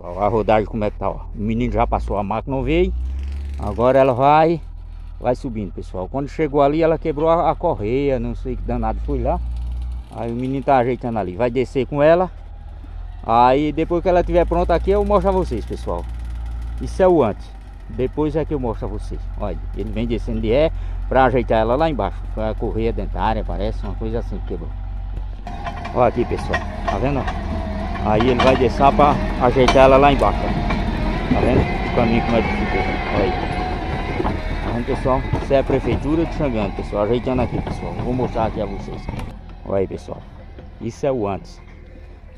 A rodagem como é que tá, ó. O menino já passou, a máquina não veio. Agora ela vai, vai subindo, pessoal. Quando chegou ali, ela quebrou a, a correia, não sei que danado foi lá. Aí o menino tá ajeitando ali. Vai descer com ela. Aí depois que ela estiver pronta aqui, eu mostro a vocês, pessoal. Isso é o antes. Depois é que eu mostro a vocês. Olha, ele vem descendo de ré pra ajeitar ela lá embaixo. Foi a correia dentária, parece uma coisa assim que quebrou. Olha aqui, pessoal. Tá vendo? Aí ele vai descer pra ajeitar ela lá embaixo. Tá vendo? O caminho que ficou. Olha aí. Tá vendo, pessoal? Isso é a prefeitura de Xangano, pessoal. Ajeitando aqui, pessoal. Vou mostrar aqui a vocês. Olha aí, pessoal. Isso é o antes.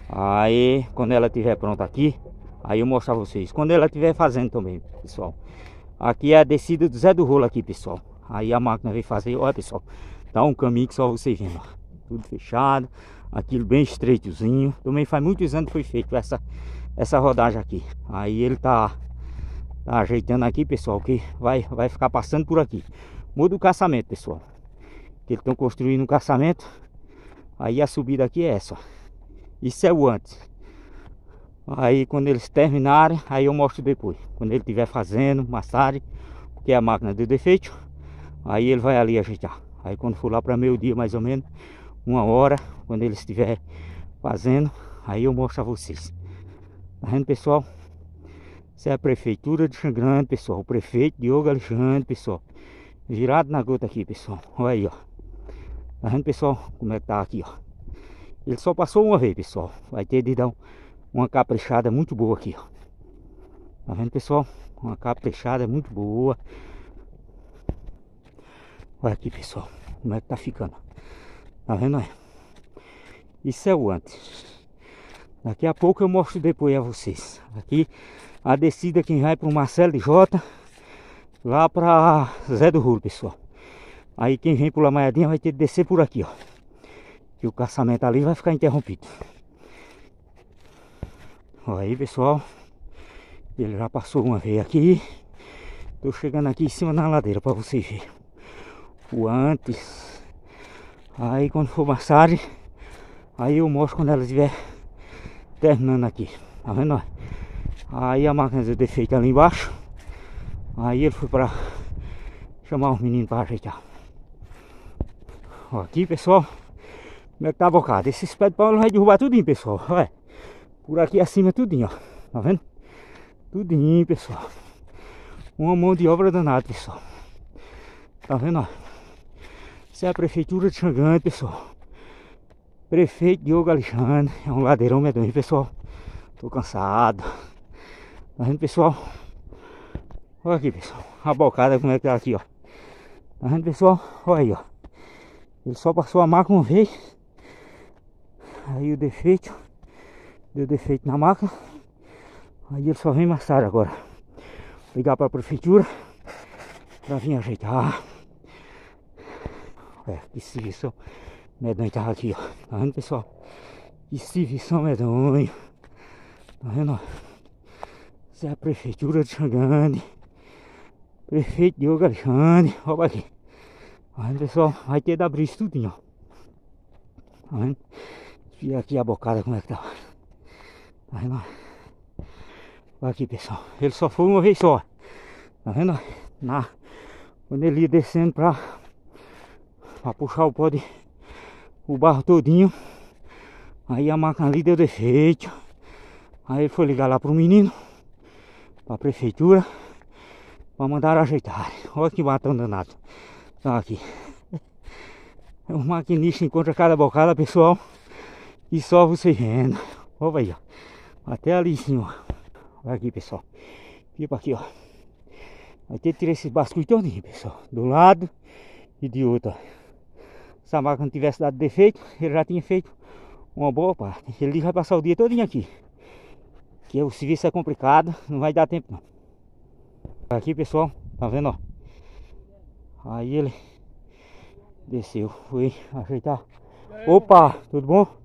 Aí, quando ela estiver pronta aqui, aí eu mostro a vocês. Quando ela estiver fazendo também, pessoal. Aqui é a descida do Zé do Rolo aqui, pessoal. Aí a máquina vem fazer, olha, pessoal. Tá um caminho que só vocês vendo, ó. Tudo fechado. Aquilo bem estreitozinho. Também faz muitos anos que foi feito essa, essa rodagem aqui. Aí ele tá, tá ajeitando aqui, pessoal, que vai, vai ficar passando por aqui. Muda o caçamento, pessoal. Que eles estão construindo um caçamento. Aí a subida aqui é essa. Isso é o antes. Aí quando eles terminarem, aí eu mostro depois. Quando ele estiver fazendo massagem, porque a máquina deu defeito, aí ele vai ali ajeitar. Aí quando for lá para meio dia mais ou menos, uma hora, quando ele estiver fazendo, aí eu mostro a vocês. Tá vendo pessoal? Isso é a prefeitura de Xangrande, pessoal. O prefeito Diogo Alexandre, pessoal. Virado na gota aqui, pessoal. Olha aí, ó. Tá vendo pessoal? Como é que tá aqui, ó. Ele só passou uma vez, pessoal. Vai ter de dar uma caprichada muito boa aqui, ó. Tá vendo, pessoal? Uma caprichada muito boa. Olha aqui, pessoal. Como é que tá ficando. Tá vendo aí? Isso é o antes. Daqui a pouco eu mostro depois a vocês. Aqui a descida quem vai pro Marcelo de Jota. Lá pra Zé do Rolo, pessoal. Aí quem vem por Lamaiadinha vai ter que descer por aqui, ó que o caçamento ali vai ficar interrompido. Olha aí pessoal, ele já passou uma vez aqui. Tô chegando aqui em cima na ladeira para vocês verem. O antes. Aí quando for massagem, aí eu mostro quando ela estiver terminando aqui. Tá vendo? Aí a máquina deu defeito ali embaixo. Aí ele foi para chamar os meninos para ajeitar. Ó, aqui pessoal, como é que tá a bocada? Esses pés de pau vai derrubar tudinho, pessoal. Olha. Por aqui acima tudinho, ó. Tá vendo? Tudinho, pessoal. Uma mão de obra danada, pessoal. Tá vendo, ó? Isso é a prefeitura de Xangante, pessoal. Prefeito Diogo Alexandre. É um ladeirão medonho, pessoal. Tô cansado. Tá vendo, pessoal? Olha aqui, pessoal. A bocada como é que tá aqui, ó. Tá vendo, pessoal? Olha aí, ó. Ele só passou a máquina uma vez. Aí o defeito, deu defeito na máquina. Aí ele só vem massar agora. Ligar para a prefeitura para vir ajeitar. É, serviço medonho tava aqui, ó. Tá vendo, pessoal? Serviço medonho. Tá vendo, ó? Isso é a prefeitura de Xangande. Prefeito Diogo Alexandre. Olha aqui. Tá vendo, pessoal? Vai ter abrir isso tudinho, ó. Tá vendo? E aqui a bocada como é que tá. Tá vendo? Aqui pessoal. Ele só foi uma vez só. Tá vendo? Na, quando ele ia descendo pra, pra puxar o pó de, o barro todinho. Aí a máquina ali deu defeito. Aí ele foi ligar lá pro menino. Pra prefeitura. Pra mandar ajeitar. Olha que batão danado. Tá aqui. O maquinista encontra cada bocada, pessoal. E só você vendo. Olha aí, ó. Até ali em cima. Olha aqui, pessoal. Tipo aqui, ó. Vai ter que tirar esses basculhos todinho, pessoal. Do lado e de outro, ó. Se a máquina não tivesse dado defeito, ele já tinha feito uma boa parte. Ele vai passar o dia todinho aqui. Que o serviço é complicado, não vai dar tempo não. Aqui, pessoal, tá vendo, ó. Aí ele desceu, foi ajeitar. Opa, tudo bom?